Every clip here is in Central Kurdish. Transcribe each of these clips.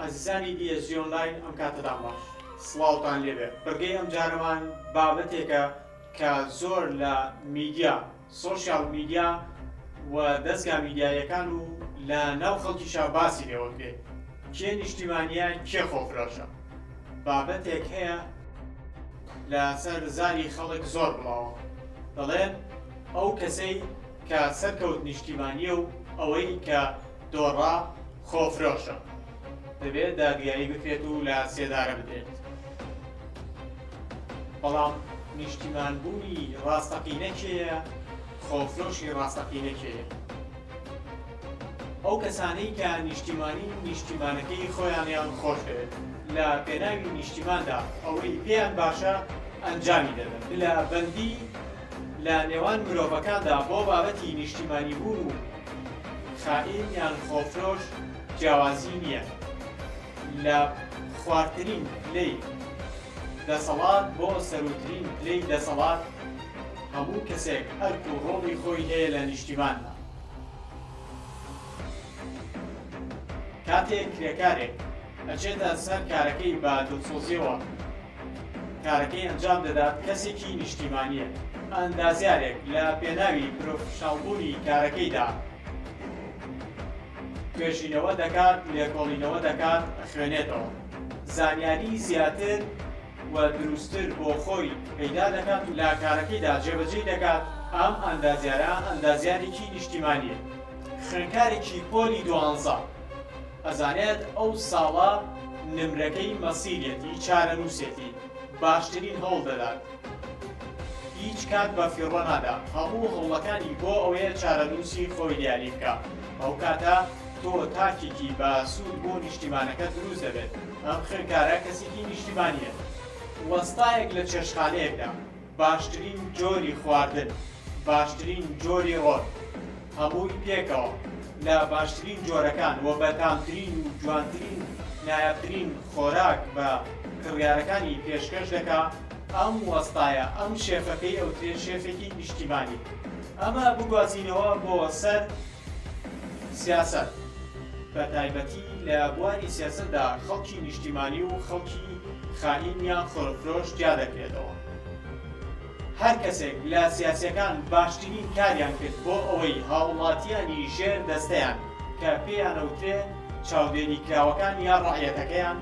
ئازیزانی دیە زیۆنلاین ئەم کاتەدان باش سڵاوتان لێبێ بەگەی ئەم جارەوان بابەتێکە کە زۆر لە میدیا سوۆسیال میدیا و دەستگا میدیایەکان و لە ناو خەڵکیشا باسی لێوەکرێت کێ نیشتیمانە کێ خۆفرۆشە بابەتێک هەیە لە سەر زاری خەڵک زۆر بڵاوە دەڵێن ئەو کەسەی کە سەرکەوت نیشتیمانیە و ئەوەی کە دۆڕا خۆفرۆشە دەبێت دادگایی بکرێت و لە سێدارە بدرێت بەڵام نیشتیمان بوونی ڕاستەقینەکێە خۆفرۆشی ڕاستەقینەکێە ئەو کەسانەی کە نیشتیمانی نیشتیمانەکەی خۆیانیان خۆش دەوێت لە پێناوی نیشتیماندا ئەوەی پێیان باشە ئەنجامی دەدەن، پلە بەندی لە نێوان مرۆڤەکاندا بۆ بابەتی نیشتیمانی بوون و خائین یان خۆفرۆش جیاوازی نییە لە خوارترین پلەی دەسەڵات بۆ سەرووترین پلەی دەسەڵات هەموو کەسێک ئەرک و ڕۆڵی خۆی هەیە لە نیشتیماندا. کاتێک کرێکارێک ئەچێتە سەر کارەکەی بە دڵسۆزیەوە کارەکەی ئەنجام دەدات کەسێکی نیشتیمانیە ئەندازیارێک لە پێناوی پرۆفشناڵبوونی کارەکەیدا توێژینەوە دەکات لێکۆڵینەوە دەکات خوێنێتەوە زانیاری زیاتر و دروستتر بۆ خۆی پەیدا دەکات و لە کارەکەیدا جێبەجێی دەکات، ئەم ئەندازیارە ئەندازیارێکی نیشتیمانییە، خوێندکارێکی پۆلی دوانزە، ئەزانێت ئەو ساڵە نمرەکەی مەسیرێتی چارەنووسێتی، باشترین هەوڵ دەدات، هیچ کات بە فیڕۆ نادا، هەموو هەوڵەکانی بۆ ئەوەیە چارەنووسی خۆی دیاری بکا، ئەو کاتە تۆ تاکێکی بە سوود بۆ نیشتیمانەکە دروست دەبێت، ئەم خوێندکارە کەسێکی نیشتیمانییە. وەستایەک لە چێشتخانەیەکدا، باشترین جۆری خواردن، باشترین جۆری ڕۆن، هەمووی پێکەوە، لە باشترین جۆرەکان و بەتامترین و جوانترین نایابترین خۆراک بە کڕیارەکانی پێشکەش دەکا، ئەم وەستایە، ئەم شێفەکەی ئەوترێت شێفێکی نیشتیمانی. ئەمە بگوازینەوە بۆ سەر سیاسەت، بە تایبەتی لە بواری سیاسەتدا خەڵکی نیشتیمانی و خەڵکی خائین یان خۆفرۆش جیا دەکرێتەوە. هەر کەسێک لە سیاسییەکان باشترین کاریان کرد بۆ ئەوەی هاووڵاتییانی ژێر دەستەیان کە پێیان ئەوترێ چاودێریکراوەکان یا ڕەعیەتەکەیان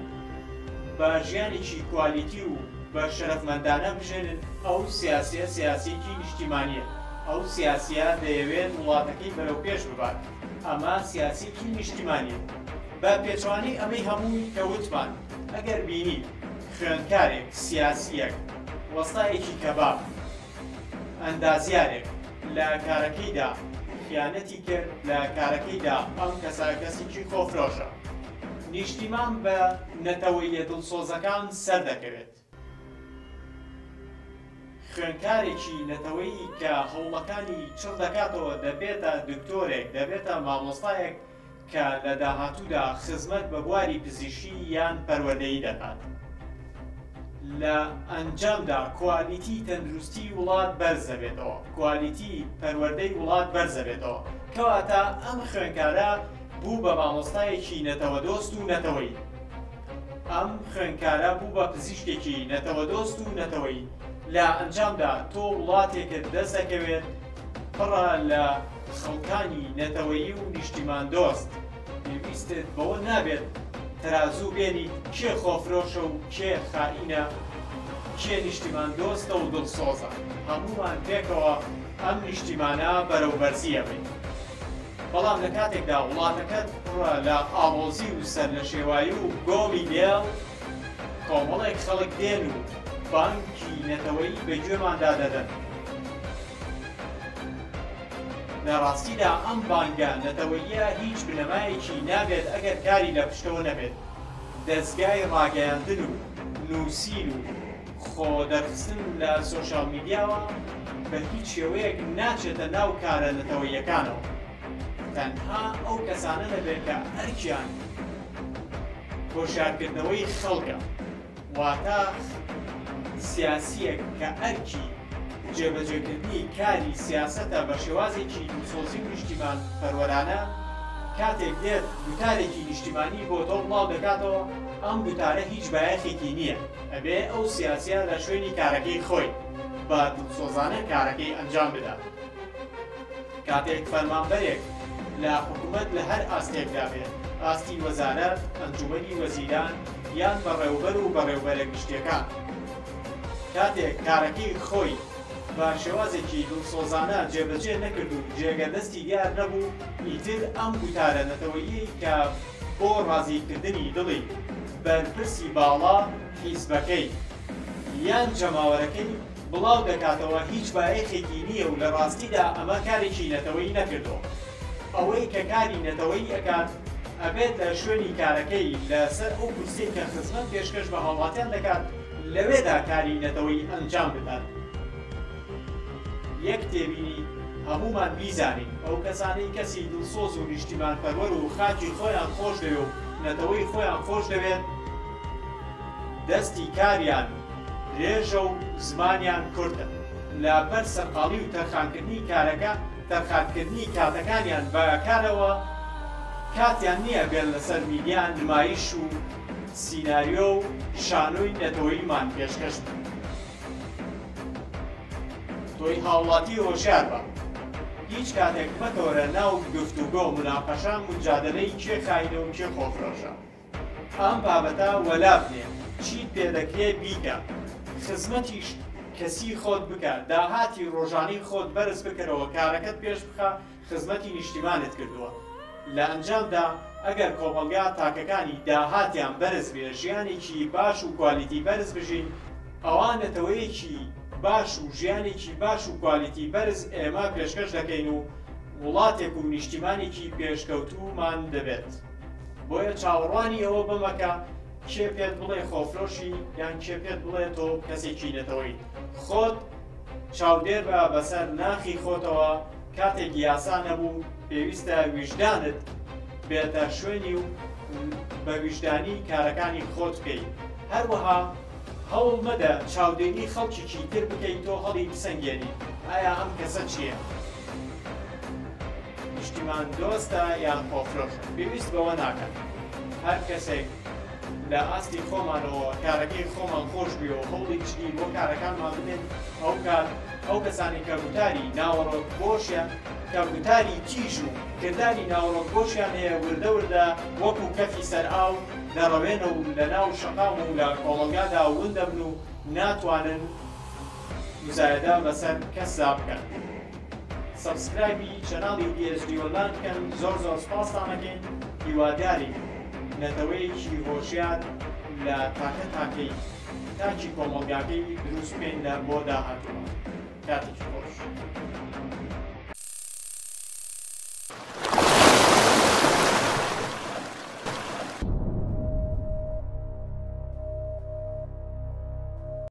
بە ژیانێکی کوالیتی و بە شەرەفمەندانە بژێنن، ئەو سیاسیە سیاسیەکی نیشتیمانیە، ئەو سیاسیە دەیەوێت وڵاتەکەی بەرەو پێش ببات، ئەمە سیاسیەکی نیشتیمانیە. بە پێچەوانەی ئەمەی هەمووی کە وتمان، ئەگەر بینیت خوێندکارێک، سیاسیەک، وەستایەکی کەباب، ئەندازیارێک لە کارەکەیدا خیانەتی کرد، لە کارەکەیدا ئەم کەسە کەسیکی خۆفرۆشە. نیشتیمان بە نەتەوەییە دڵسۆزەکان سەردەکەوێت. خوێندکارێکی نەتەوەیی کە هەوڵەکانی چڕ دەکاتەوە دەبێتە دکتۆرێک، دەبێتە مامۆستایەک کە لە داهاتوودا خزمەت بە بواری پزیشکی یان پەروەردەیی دەکات. لە ئەنجامدا کوالیتی تەندروستی وڵات بەرزدەبێتەوە، کوالیتی پەروەردەی وڵات بەرزدەبێتەوە، کەواتە ئەم خوێندکارە بوو بە مامۆستایەکی نەتەوەدۆست و نەتەوەیی، ئەم خوێندکارە بوو بە پزیشکێکی نەتەوەدۆست و نەتەوەیی، لە ئەنجامدا تۆ وڵاتێکت دەستدەکەوێت پڕە لە خەڵکانی نەتەوەیی و نیشتیماندۆست. پێویستت بەوە نابێت تەرازوو بێنیت کێ خۆفرۆشە و کێ خائینە، کێ نیشتیمان دۆستە و دڵسۆزە، هەموومان پێکەوە ئەم نیشتیمانە بەرەو بەرزی ئەبەین، بەڵام لە کاتێکدا وڵاتەکەت پڕە لە ئاڵۆزی و سەرلەشێوایی و گۆمی لێڵ، کۆمەڵێک خەڵک دێن و بانگی نەتەوەیی بە گوێماندا دەدەن. لە ڕاستیدا ئەم بانگە نەتەوەییە هیچ بنەمایەکی نابێت ئەگەر کاری لە پشتەوە نەبێت، دەزگای ڕاگەیاندن و نووسین و خۆ دەرخستن لە سۆشیال میدیاوە بە هیچ شێوەیەک ناچێتە ناو کارە نەتەوەییەکانەوە تەنها ئەو کەسانە نەبێت کە ئەرکیان هۆشیارکردنەوەی خەڵکە. واتە سیاسییەک کە ئەرکی جێبەجێکردنی کاری سیاسەتە بە شێوازێکی دڵسۆزی و نیشتیمان پەروەرانە، کاتێک دێت گوتارێکی نیشتیمانی بۆ تۆ بڵاو دەکاتەوە، ئەم گوتارە هیچ بایەخێکی نییە، ئەبێ ئەو سیاسییە لە شوێنی کارەکەی خۆی بە دڵسۆزانە کارەکەی ئەنجام بدات. کاتێک فەرمانبەرێک لە حکومەت لە هەر ئاستێکدا بێت، ئاستی وەزارەت، ئەنجومەنی وەزیران یان بەڕێوبەر و بەڕێوبەرە گشتیەکان، کاتێک کارەکەی خۆی بە شێوازێکی دڵسۆزانە جێبەجێ نەکرد و جێگە دەستی دیار نەبوو، ئیتر ئەم گوتارە نەتەوەییەی کە بۆ ڕازی کردنی دڵی بەرپرسی باڵا حیزبەکەی یان جەماوەرەکەی، بڵاو دەکاتەوە هیچ بایەخێکی نییە و لە ڕاستیدا ئەمە کارێکی نەتەوەی نەکردووە. ئەوەی کە کاری نەتەوەی ئەکات ئەبێت لە شوێنی کارەکەی لە سەر ئەو کورسیەی کە خزمەت پێشکەش بە هاوڵاتیان دەکات لەوێدا کاری نەتەوەی ئەنجام بدات. یەک تێبینی هەموومان بیزانین ئەو کەسانەی کەسی دڵسۆز و نیشتیمان پەروەر و خاکی خۆیان خۆش دەوێ و نەتەوەی خۆیان خۆش دەوێت دەستی کاریان درێژە و زمانیان کورتە. لە بەر سەرقاڵی و تەرخانکردنی کارەکە، تەرخانکردنی کاتەکانیان بە کارەوە، کاتیان نییە بێن لەسەر میدیا نمایش و سیناریۆ و شانۆی نەتەوەیمان پێشکەش بکەن. تۆی هاوڵاتی هۆشیار بە، هیچ کاتێک مەتۆرە ناو گفتوگۆ، مناقەشە، موجادەلەی کێ خاینە و کێ خۆفرۆشە. ئەم بابەتە وەلا بنێ چیت پێ دەکرێ بیکە خزمەتیش کەسی خۆت بکە داهاتی ڕۆژانەی خۆت بەرز بکەرەوە کارەکەت پێش بخە خزمەتی نیشتیمانت کردووە لە ئەنجامدا ئەگەر کۆمەڵگا تاکەکانی داهاتیان بەرز بێ ژیانێکی باش و کوالیتی بەرز بژین ئەوا نەتەوەیەکی باش و ژیانێکی باش و کوالیتی بەرز ئێمە پێشکەش دەکەین و وڵاتێک و نیشتیمانێکی پێشکەوتوومان دەبێت. بۆیە چاوەڕوانی ئەوە بمەکە کێ پێت بڵێ خۆفرۆشی یان کێ پێت بڵێ تۆ کەسێکی نەتەوەیت خۆت چاودێر بە بەسەر ناخی خۆتەوە کاتێک یاسا نەبوو پێویستە ویژدانت بێتە شوێنی و بە ویژدانی کارەکانی خۆت بکەیت هەروەها هەوڵ مەدە چاودێری خەڵکیی تر بکەیت تۆ هەڵی بسەنگێنی ئایا ئەم کەسە چییە؟ نیشتیمان دۆستە یان خۆفرۆشە پێویست بەوە ناکات هەر کەسێک لە ئاستی خۆمانەوە کارەکەی خۆمان خۆش بوێ و هەوڵی جدی بۆ کارەکانمان بدەین ئەو کات ئەو کەسانی کە گوتاری ناوەڕۆک بۆشیان کە گوتاری تیژ و کرداری ناوەڕۆک بۆشیان هەیە وردە وردە وەکو کەفی سەر ئاو دەڕەوێنە و لە ناو شەقام و لە کۆمەڵگادا ون دەبن و ناتوانن مزایدە بەسەر کەسدا بکەن سەبسکرایبی چەناڵی بیەس نیوەلمان بکەن زۆر زۆر سپاستان ئەکەین هیوادارین نەتەوەیەکی هۆشیار لە تاکە تاکەی تاکی کۆمەڵگاکەی دروست بکەین لە بۆ داهاتووە کاتێکی خۆش